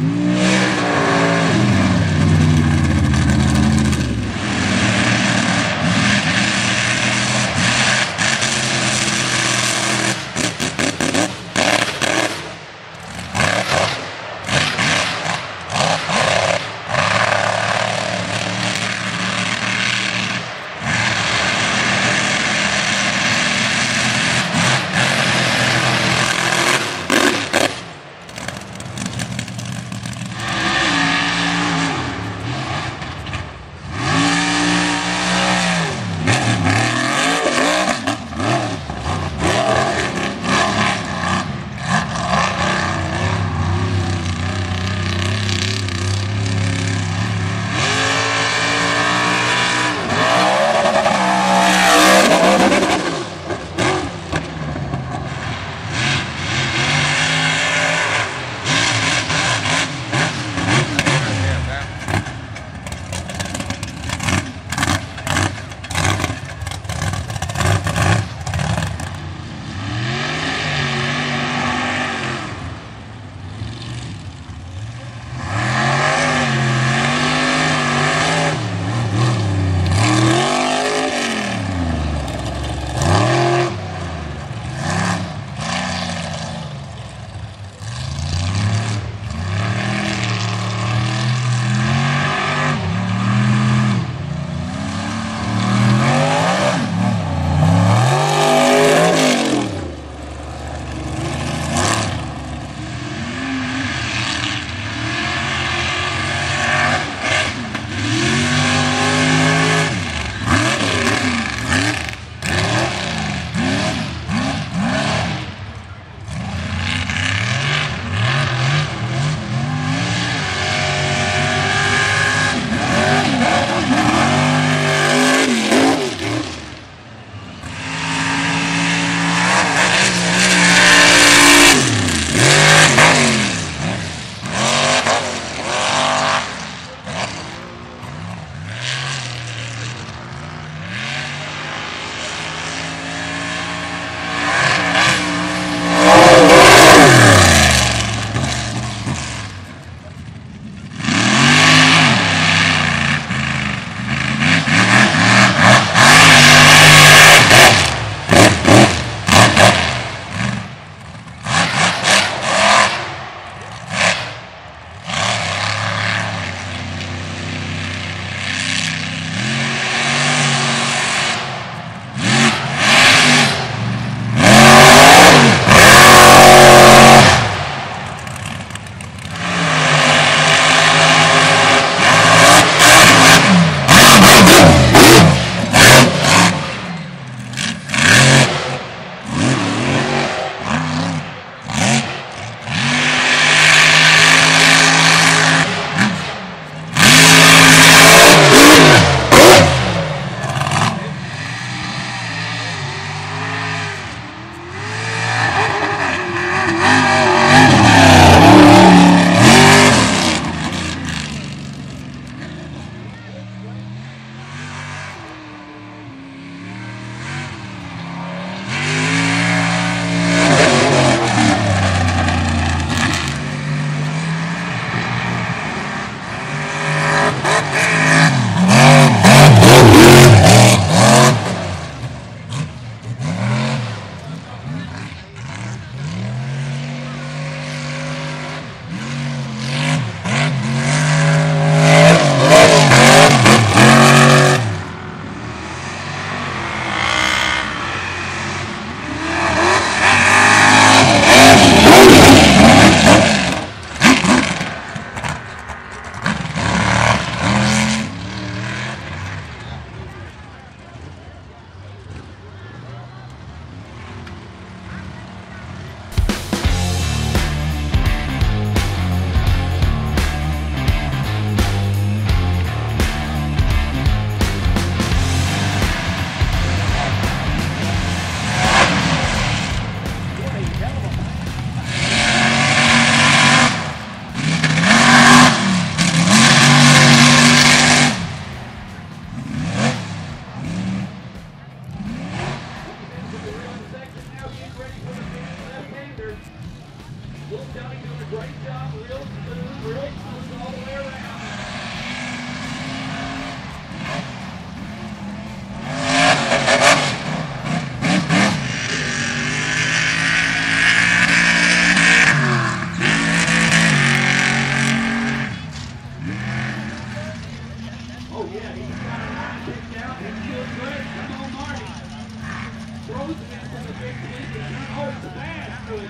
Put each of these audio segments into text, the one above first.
mm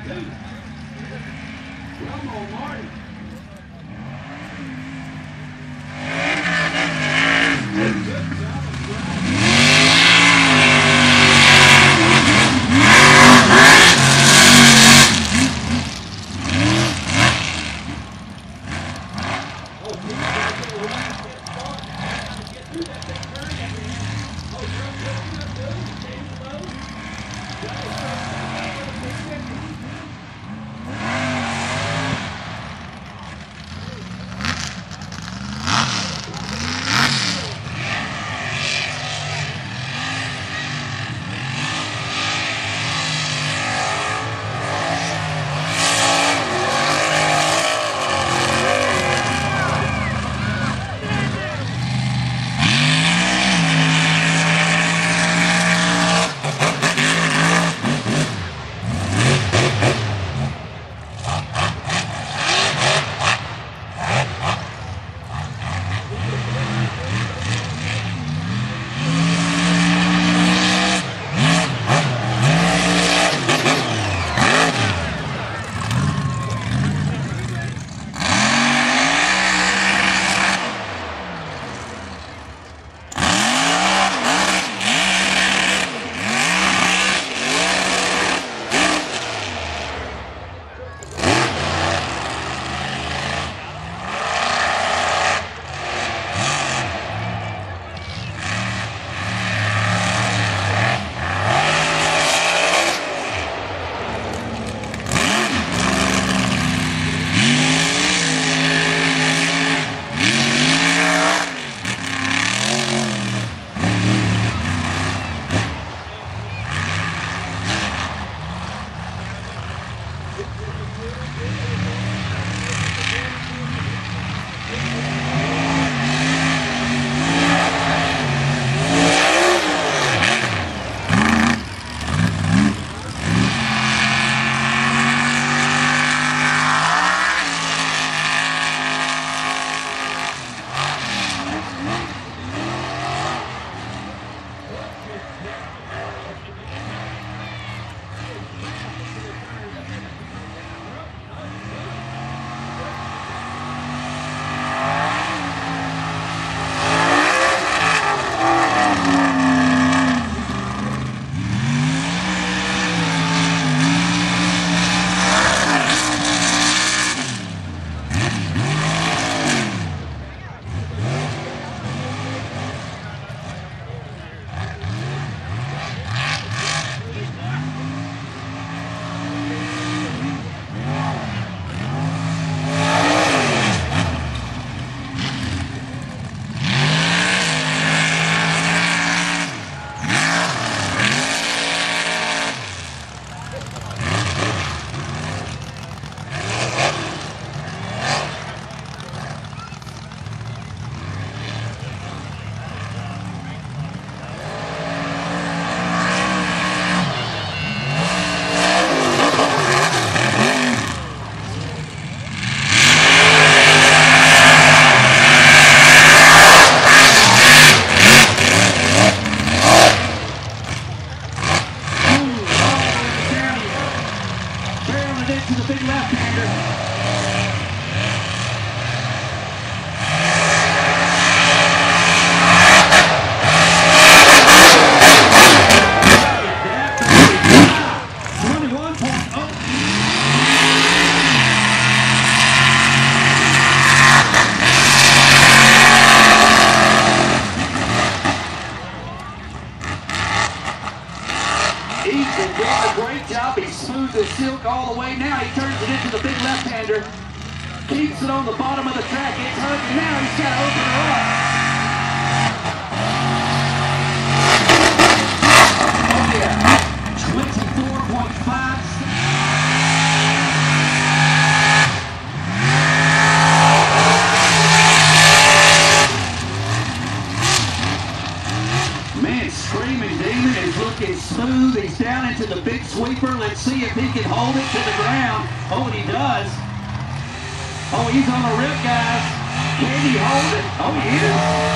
Come on, Marty. see if he can hold it to the ground. Oh, and he does. Oh, he's on the rip, guys. Can he hold it? Oh, he is.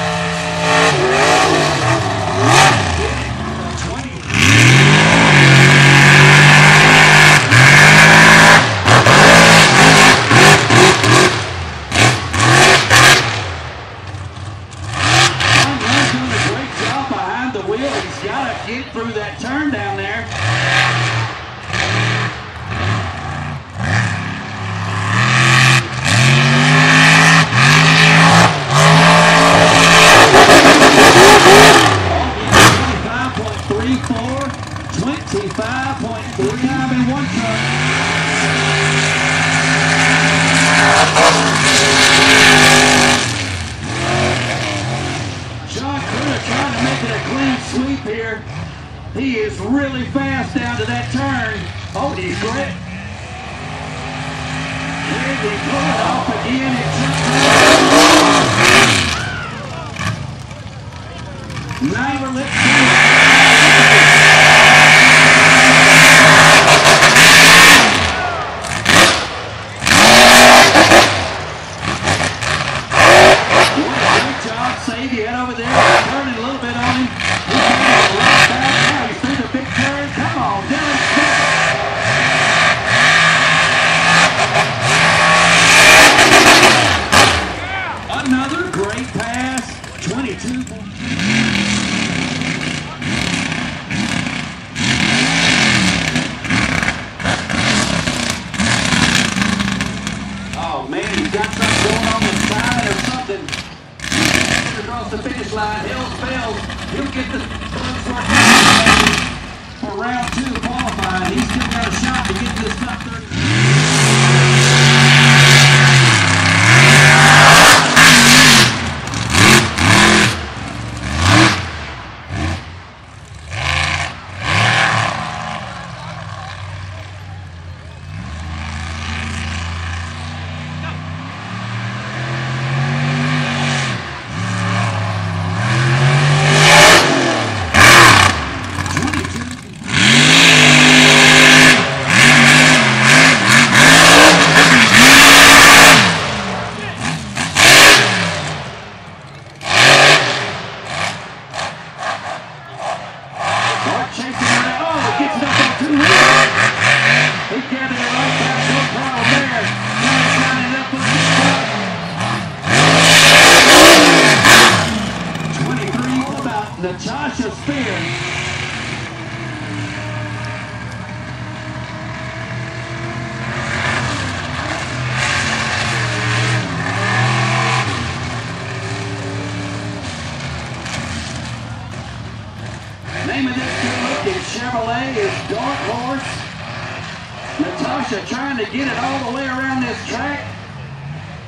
it all the way around this track.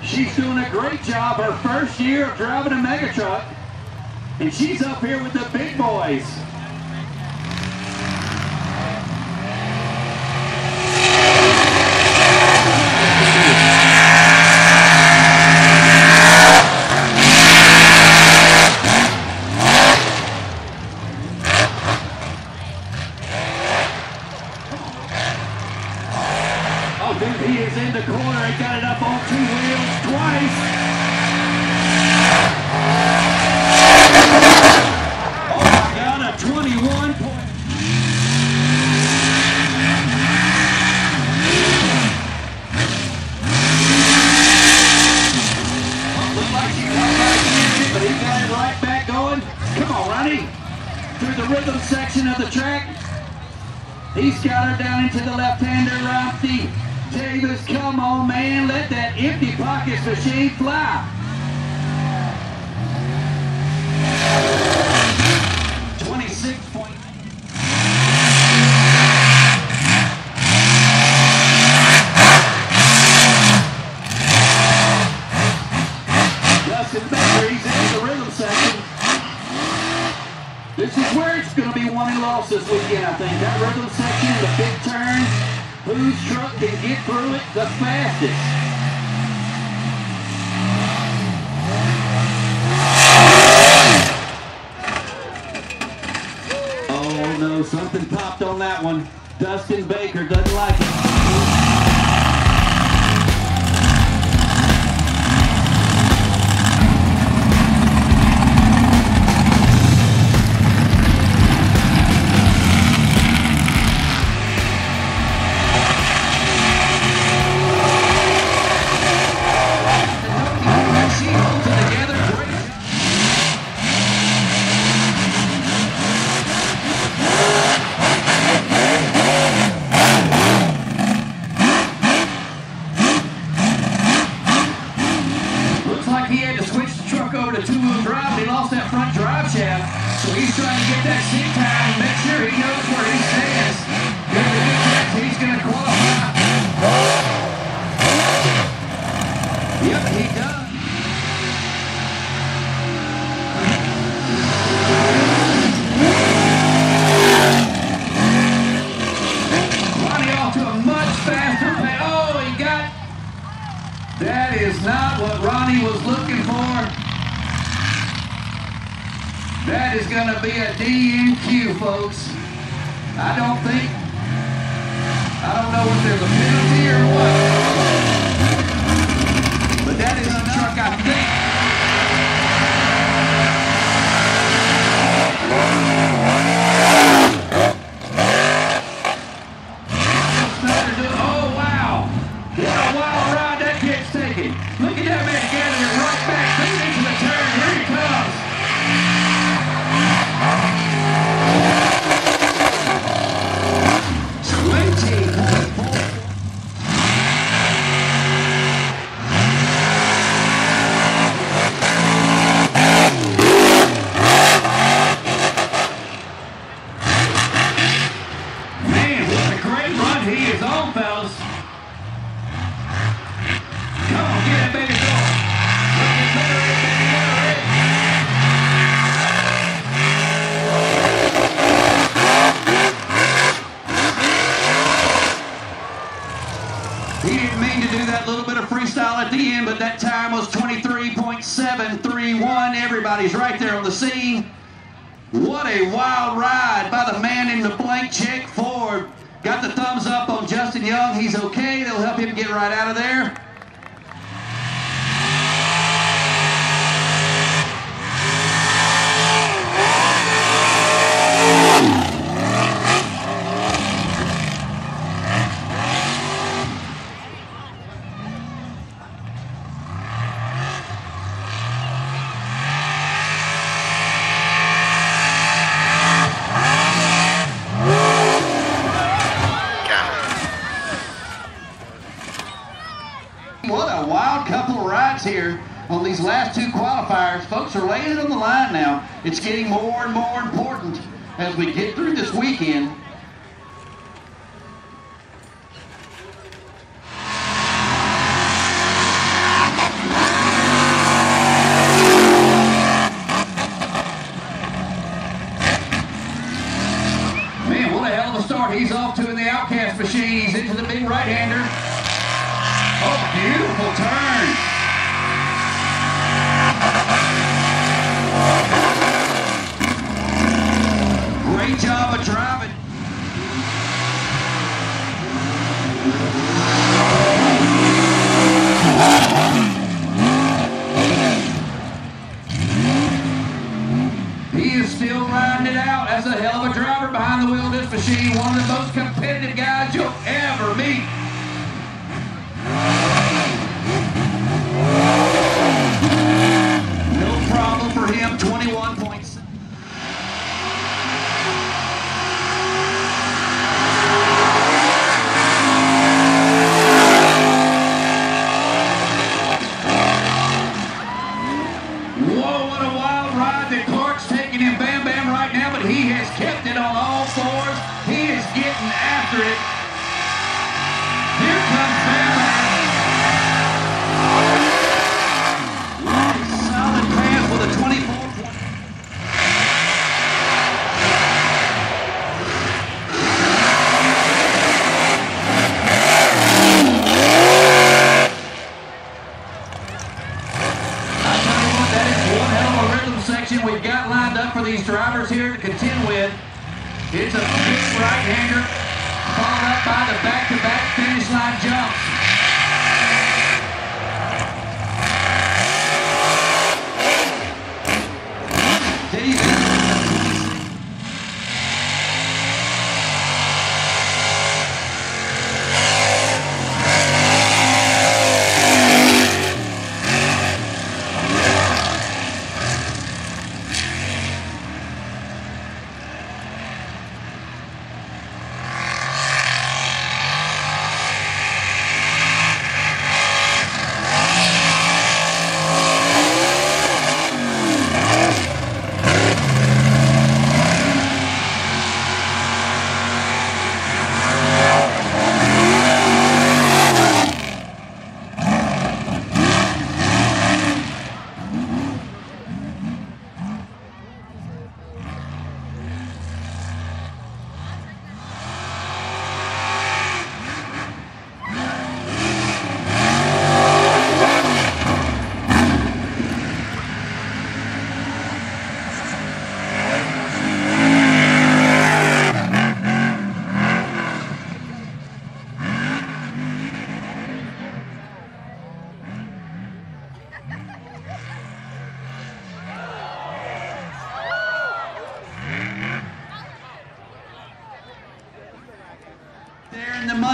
She's doing a great job her first year of driving a mega truck. And she's up here with the big boys. through the rhythm section of the track. He scattered down into the left-hander, Rafi Davis. Come on, man. Let that empty pockets machine fly. this weekend, I think. That rhythm section, the big turn, whose truck can get through it the fastest? Oh no, something popped on that one. Dustin Baker doesn't like it. Is not what Ronnie was looking for. That is going to be a DNQ, folks. I don't think, I don't know if there's a penalty or what. But that is a truck I think. wow, It's getting more and more important as we get through this weekend She won the boat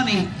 money.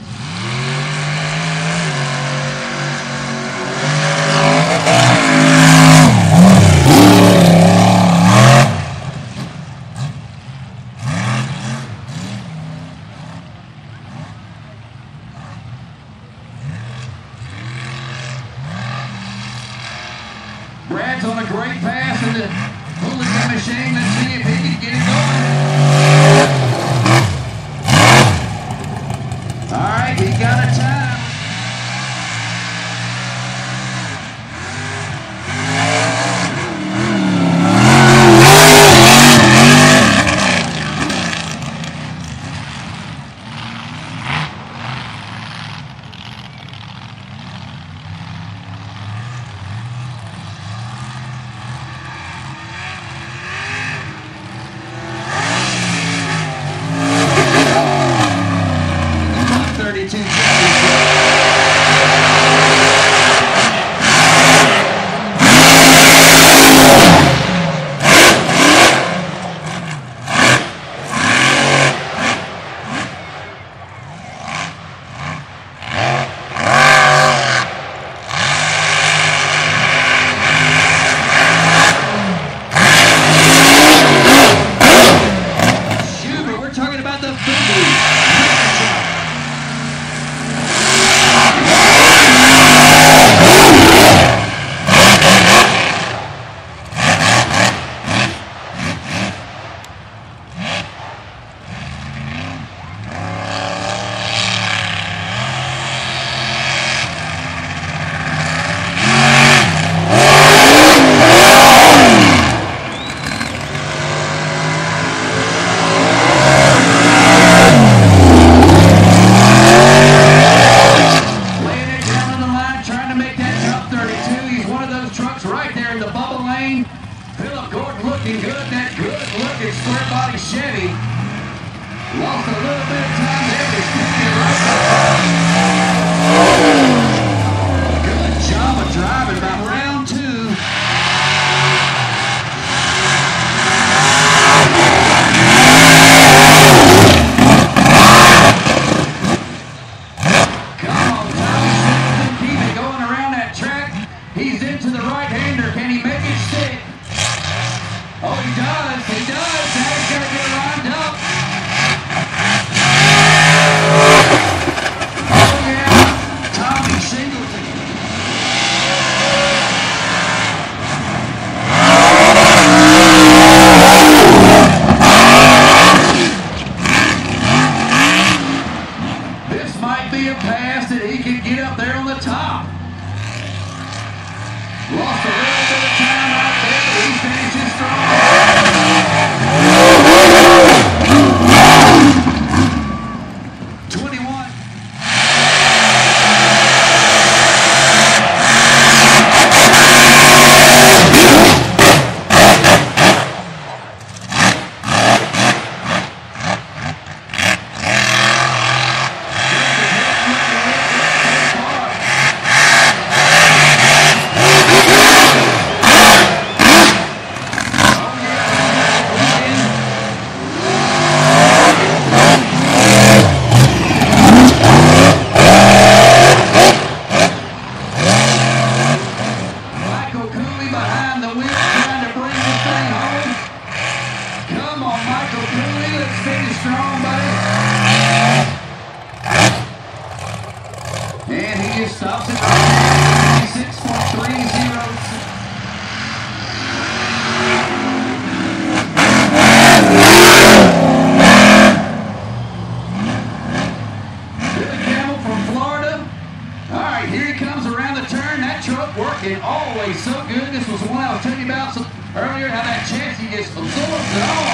Always